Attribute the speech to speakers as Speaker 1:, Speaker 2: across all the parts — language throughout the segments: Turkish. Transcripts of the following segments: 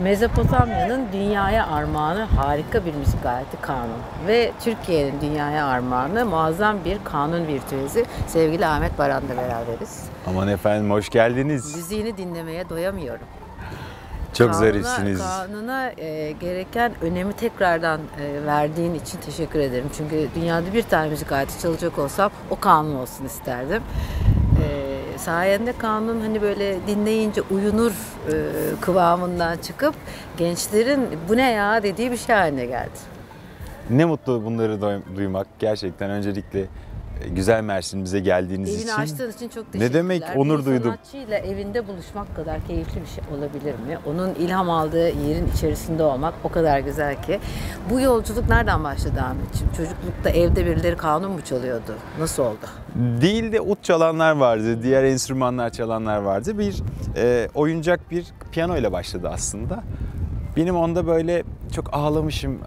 Speaker 1: Mezopotamya'nın dünyaya armağanı harika bir müzik aleti kanun. Ve Türkiye'nin dünyaya armağanı muazzam bir kanun virtüözü sevgili Ahmet Baran'la beraberiz.
Speaker 2: Aman efendim hoş geldiniz.
Speaker 1: Müziğini dinlemeye doyamıyorum.
Speaker 2: Çok
Speaker 1: Kanuna-
Speaker 2: zarifsiniz.
Speaker 1: Kanuna e, gereken önemi tekrardan e, verdiğin için teşekkür ederim. Çünkü dünyada bir tane müzik aleti çalacak olsam o kanun olsun isterdim. Sayende kanun hani böyle dinleyince uyunur e, kıvamından çıkıp gençlerin bu ne ya dediği bir şey haline geldi.
Speaker 2: Ne mutlu bunları duy- duymak. Gerçekten öncelikle güzel Mersin'imize geldiğiniz
Speaker 1: Evini
Speaker 2: için.
Speaker 1: açtığın için çok teşekkürler.
Speaker 2: Ne demek, onur
Speaker 1: bir
Speaker 2: duydum.
Speaker 1: sanatçıyla evinde buluşmak kadar keyifli bir şey olabilir mi? Onun ilham aldığı yerin içerisinde olmak o kadar güzel ki. Bu yolculuk nereden başladı Ahmetciğim? Çocuklukta evde birileri kanun mu çalıyordu? Nasıl oldu?
Speaker 2: Değil de ut çalanlar vardı, diğer enstrümanlar çalanlar vardı. Bir e, oyuncak bir piyano ile başladı aslında. Benim onda böyle çok ağlamışım.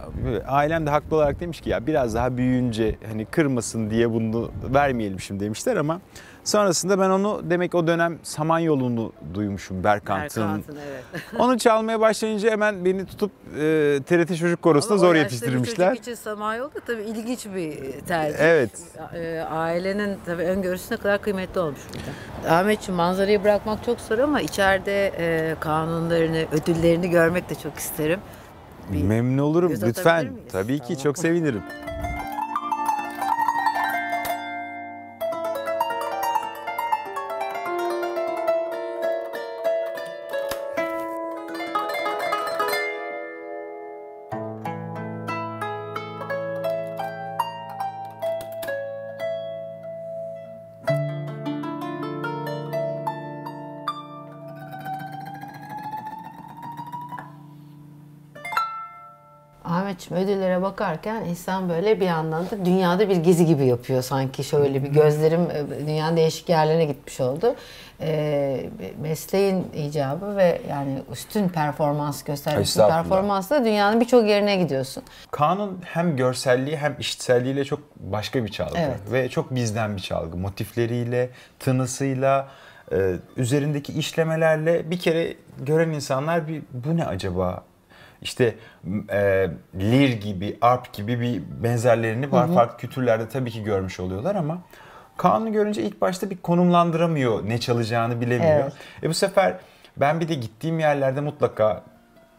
Speaker 2: Ailem de haklı olarak demiş ki ya biraz daha büyüyünce hani kırmasın diye bunu vermeyelim şimdi demişler ama sonrasında ben onu demek o dönem Samanyolu'nu duymuşum Berkant'ın.
Speaker 1: Berkant'ın, evet.
Speaker 2: Onu çalmaya başlayınca hemen beni tutup e, TRT Çocuk Korosu'na zor yetiştirmişler.
Speaker 1: Çocuk için Samanyolu da tabii ilginç bir tercih.
Speaker 2: Evet.
Speaker 1: E, Ailenin tabii öngörüsü ne kadar kıymetli olmuş burada. Ahmetciğim manzarayı bırakmak çok zor ama içeride e, kanunlarını, ödüllerini görmek de çok isterim.
Speaker 2: Memnun olurum lütfen. Tabii ki çok sevinirim.
Speaker 1: Ahmetciğim ödüllere bakarken insan böyle bir yandan da dünyada bir gezi gibi yapıyor sanki şöyle bir gözlerim e, dünyanın değişik yerlerine gitmiş oldu. Ee, mesleğin icabı ve yani üstün performans gösterdiğin performansla dünyanın birçok yerine gidiyorsun.
Speaker 2: Kanun hem görselliği hem işitselliğiyle çok başka bir çalgı
Speaker 1: Evet.
Speaker 2: ve çok bizden bir çalgı. Motifleriyle, tınısıyla, e, üzerindeki işlemelerle bir kere gören insanlar bir bu ne acaba? İşte e, lir gibi, arp gibi bir benzerlerini var. Farklı kültürlerde tabii ki görmüş oluyorlar ama Kanunu görünce ilk başta bir konumlandıramıyor, ne çalacağını bilemiyor.
Speaker 1: Evet.
Speaker 2: E bu sefer ben bir de gittiğim yerlerde mutlaka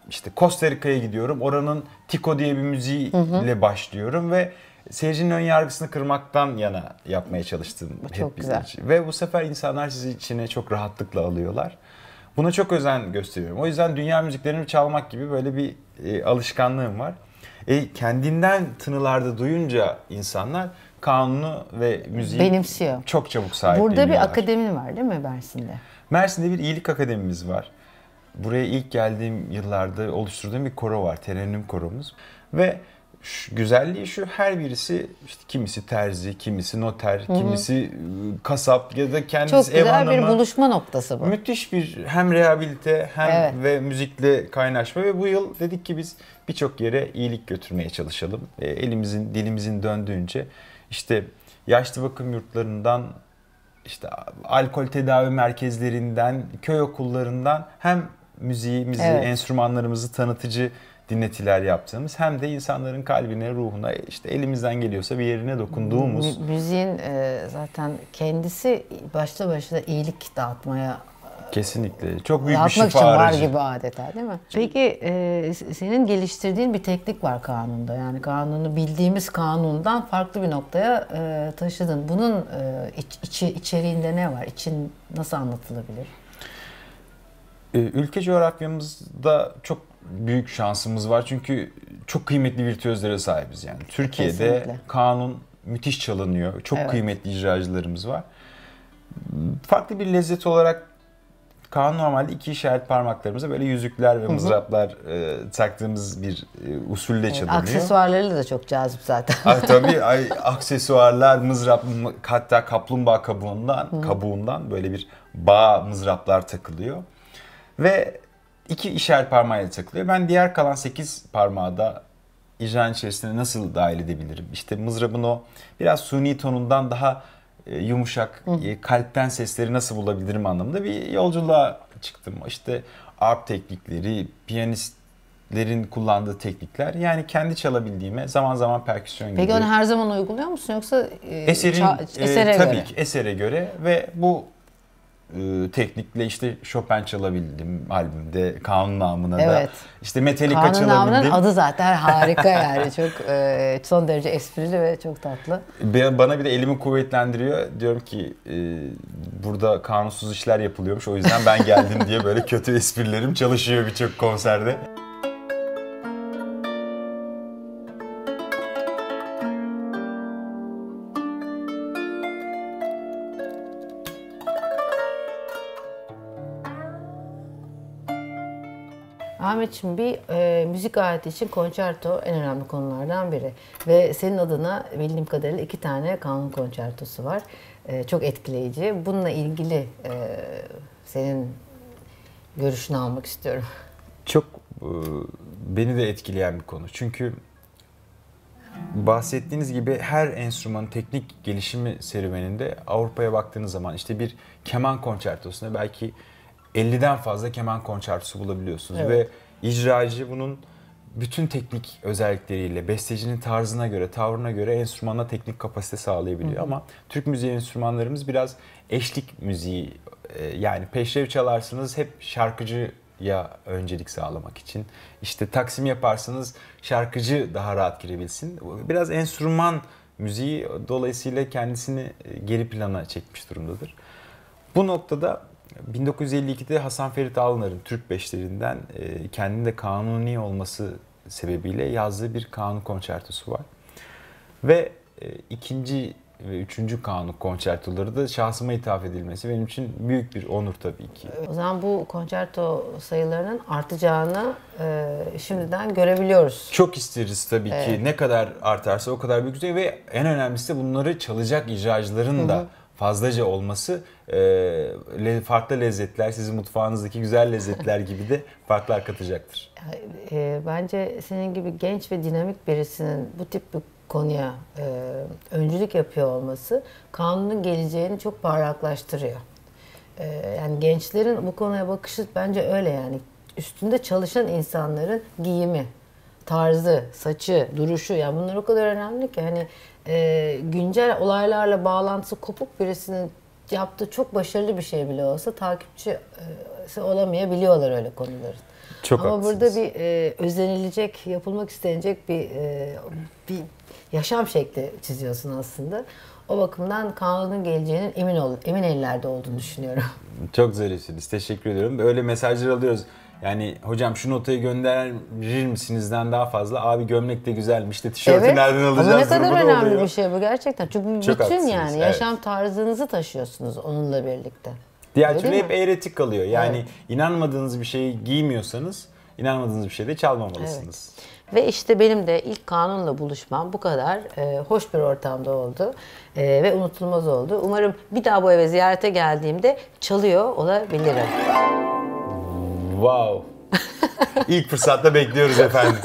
Speaker 2: işte Costa Rica'ya gidiyorum. Oranın Tico diye bir müziğiyle başlıyorum ve seyircinin ön yargısını kırmaktan yana yapmaya çalıştım.
Speaker 1: Bu
Speaker 2: hep
Speaker 1: çok güzel.
Speaker 2: için. Ve bu sefer insanlar sizi içine çok rahatlıkla alıyorlar. Buna çok özen gösteriyorum. O yüzden dünya müziklerini çalmak gibi böyle bir e, alışkanlığım var. E, kendinden tınılarda duyunca insanlar kanunu ve müziği
Speaker 1: Benimsiyor.
Speaker 2: çok çabuk sahipleniyorlar.
Speaker 1: Burada bir akademi var değil mi Mersin'de?
Speaker 2: Mersin'de bir iyilik akademimiz var. Buraya ilk geldiğim yıllarda oluşturduğum bir koro var. Terennüm koromuz. Ve şu, güzelliği şu her birisi işte kimisi terzi, kimisi noter, kimisi ıı, kasap ya da kendisi
Speaker 1: Çok
Speaker 2: ev
Speaker 1: güzel bir
Speaker 2: hanımı.
Speaker 1: buluşma noktası bu.
Speaker 2: Müthiş bir hem rehabilite hem
Speaker 1: Evet.
Speaker 2: ve müzikle kaynaşma ve bu yıl dedik ki biz birçok yere iyilik götürmeye çalışalım. E, elimizin dilimizin döndüğünce işte yaşlı bakım yurtlarından işte alkol tedavi merkezlerinden, köy okullarından hem müziğimizi,
Speaker 1: Evet.
Speaker 2: enstrümanlarımızı tanıtıcı dinletiler yaptığımız hem de insanların kalbine, ruhuna işte elimizden geliyorsa bir yerine dokunduğumuz
Speaker 1: Mü- müziğin e, zaten kendisi başlı başına iyilik dağıtmaya
Speaker 2: kesinlikle çok büyük bir
Speaker 1: dağıtmak
Speaker 2: şifa
Speaker 1: için var
Speaker 2: aracı.
Speaker 1: gibi adeta değil mi? Peki e, senin geliştirdiğin bir teknik var kanunda. Yani kanunu bildiğimiz kanundan farklı bir noktaya e, taşıdın. Bunun e, iç, içi, içeriğinde ne var? İçin nasıl anlatılabilir?
Speaker 2: Ülke coğrafyamızda çok büyük şansımız var çünkü çok kıymetli virtüözlere sahibiz yani. Türkiye'de
Speaker 1: Kesinlikle.
Speaker 2: kanun müthiş çalınıyor. Çok
Speaker 1: Evet.
Speaker 2: kıymetli icracılarımız var. Farklı bir lezzet olarak kanun normalde iki işaret parmaklarımıza böyle yüzükler ve mızraplar e, taktığımız bir e, usulle çalınıyor.
Speaker 1: Aksesuarları da çok cazip zaten.
Speaker 2: Ah, tabii ay, aksesuarlar, mızrap, mı- hatta kaplumbağa kabuğundan, kabuğundan böyle bir bağ mızraplar takılıyor. Ve iki işaret parmağıyla takılıyor. Ben diğer kalan 8 parmağı da icranın içerisine nasıl dahil edebilirim? İşte mızrabın o biraz suni tonundan daha e, yumuşak, e, kalpten sesleri nasıl bulabilirim anlamında bir yolculuğa çıktım. İşte arp teknikleri, piyanistlerin kullandığı teknikler. Yani kendi çalabildiğime zaman zaman perküsyon gibi.
Speaker 1: Peki onu her zaman uyguluyor musun yoksa e,
Speaker 2: Eserin,
Speaker 1: ça-
Speaker 2: e,
Speaker 1: esere
Speaker 2: tabii
Speaker 1: göre?
Speaker 2: ki esere göre ve bu e, teknikle işte Chopin çalabildim albümde. Kanun namına da.
Speaker 1: Evet.
Speaker 2: İşte Metallica
Speaker 1: Kanun
Speaker 2: çalabildim.
Speaker 1: adı zaten harika yani. Çok e, son derece esprili ve çok tatlı.
Speaker 2: Bana bir de elimi kuvvetlendiriyor. Diyorum ki e, burada kanunsuz işler yapılıyormuş. O yüzden ben geldim diye böyle kötü esprilerim çalışıyor birçok konserde.
Speaker 1: Ahmetciğim bir e, müzik aleti için konçerto en önemli konulardan biri. Ve senin adına bildiğim kadarıyla iki tane kanun konçertosu var. E, çok etkileyici. Bununla ilgili e, senin görüşünü almak istiyorum.
Speaker 2: Çok e, beni de etkileyen bir konu. Çünkü bahsettiğiniz gibi her enstrümanın teknik gelişimi serüveninde Avrupa'ya baktığınız zaman işte bir keman konçertosunda belki 50'den fazla keman konçertosu bulabiliyorsunuz
Speaker 1: Evet.
Speaker 2: ve icracı bunun bütün teknik özellikleriyle, bestecinin tarzına göre, tavrına göre enstrümana teknik kapasite sağlayabiliyor. Ama Türk müziği enstrümanlarımız biraz eşlik müziği, e, yani peşrev çalarsınız hep şarkıcıya öncelik sağlamak için. İşte taksim yaparsınız şarkıcı daha rahat girebilsin. Biraz enstrüman müziği dolayısıyla kendisini e, geri plana çekmiş durumdadır. Bu noktada 1952'de Hasan Ferit Alnar'ın Türk beşlerinden e, kendinde kanuni olması sebebiyle yazdığı bir kanun konçertosu var. Ve e, ikinci ve üçüncü kanun konçertoları da şahsıma ithaf edilmesi benim için büyük bir onur tabii ki.
Speaker 1: O zaman bu konçerto sayılarının artacağını e, şimdiden görebiliyoruz.
Speaker 2: Çok isteriz tabii ki. Ne kadar artarsa o kadar büyük güzel ve en önemlisi de bunları çalacak icracıların da fazlaca olması e, farklı lezzetler, sizin mutfağınızdaki güzel lezzetler gibi de farklar katacaktır.
Speaker 1: E, bence senin gibi genç ve dinamik birisinin bu tip bir konuya e, öncülük yapıyor olması kanunun geleceğini çok parlaklaştırıyor. E, yani gençlerin bu konuya bakışı bence öyle yani. Üstünde çalışan insanların giyimi, tarzı, saçı, duruşu yani bunlar o kadar önemli ki hani e, güncel olaylarla bağlantısı kopuk birisinin yaptığı çok başarılı bir şey bile olsa takipçisi olamayabiliyorlar öyle konuların.
Speaker 2: Çok
Speaker 1: Ama
Speaker 2: haklısınız.
Speaker 1: burada bir e, özenilecek, yapılmak istenecek bir e, bir yaşam şekli çiziyorsun aslında. O bakımdan kanunun geleceğinin emin ol, emin ellerde olduğunu düşünüyorum.
Speaker 2: Çok zarifsiniz. Teşekkür ediyorum. Öyle mesajlar alıyoruz. Yani hocam şu notayı gönderir misinizden daha fazla. Abi gömlek de güzelmiş. İşte tişörtü nereden alacağız?
Speaker 1: Ama ne kadar önemli
Speaker 2: oluyor.
Speaker 1: bir şey bu gerçekten. Çünkü
Speaker 2: Çok
Speaker 1: bütün
Speaker 2: haklısınız,
Speaker 1: yani
Speaker 2: evet.
Speaker 1: yaşam tarzınızı taşıyorsunuz onunla birlikte.
Speaker 2: Diğer
Speaker 1: Öyle
Speaker 2: türlü hep eğretik kalıyor. Yani
Speaker 1: Evet.
Speaker 2: inanmadığınız bir şeyi giymiyorsanız inanmadığınız bir şeyde çalmamalısınız.
Speaker 1: Ve işte benim de ilk kanunla buluşmam bu kadar e, hoş bir ortamda oldu E, ve unutulmaz oldu. Umarım bir daha bu eve ziyarete geldiğimde çalıyor olabilirim.
Speaker 2: Wow. İlk fırsatta bekliyoruz efendim.